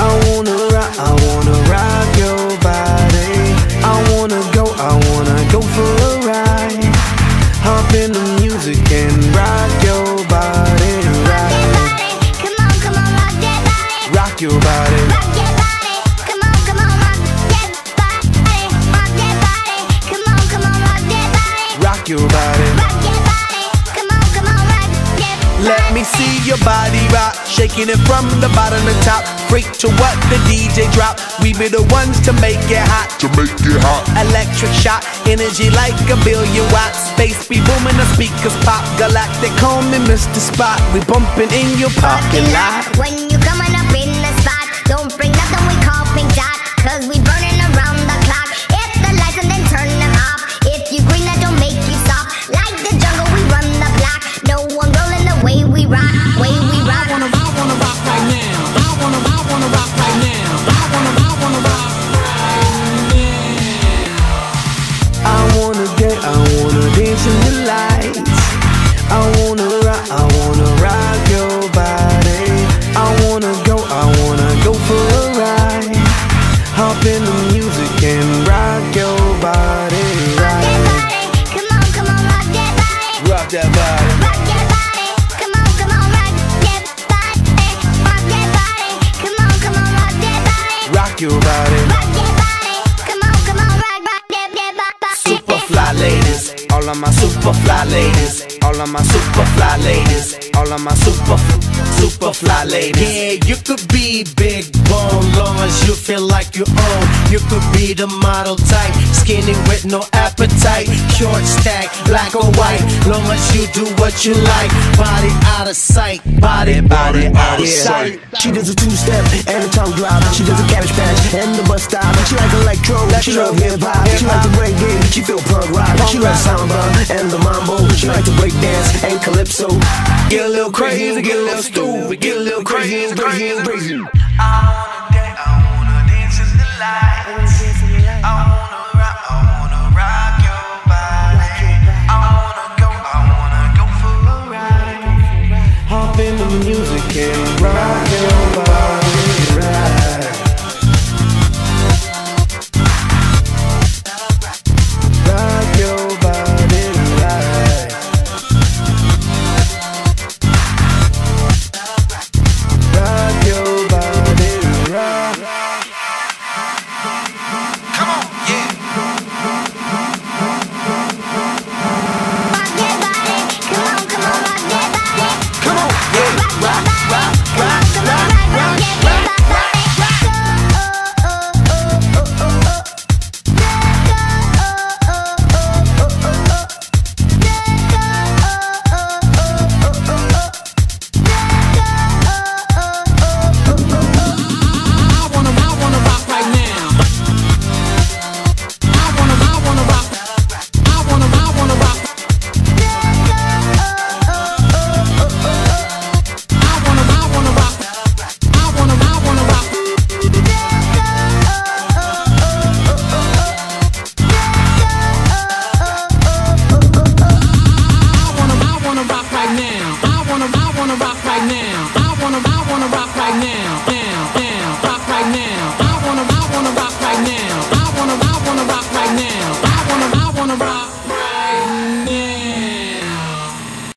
I Let me see your body rock, shaking it from the bottom to top. Freak to what the DJ drop. We be the ones to make it hot. To make it hot. Electric shock, energy like a billion watts. Space be booming, the speakers pop. Galactic, call me Mr. Spock. We bumping in your parking lot. That body. Rock that body, come on, come on, rock that body. Rock that body, come on, come on, rock that body. Rock your body. Rock that body, come on, come on, rock, rock that, that body. Super fly ladies, all of my super fly ladies, all of my super fly ladies, all of my super super fly ladies. Yeah, you could be big bone, long as you feel like you own. You could be the model type, skinny with no appetite, short stack, black or white, long as you do what you like. Body out of sight, body, body out of sight. She does a two-step and a tongue drop. She does a cabbage patch and the bus stop. She like electro, she love hip hop. She like the reggae, She like samba and the mambo. She like to break dance and calypso. Get a little crazy, get a little stupid, get a little crazy, crazy, crazy. I wanna dance, I wanna dance in the lights.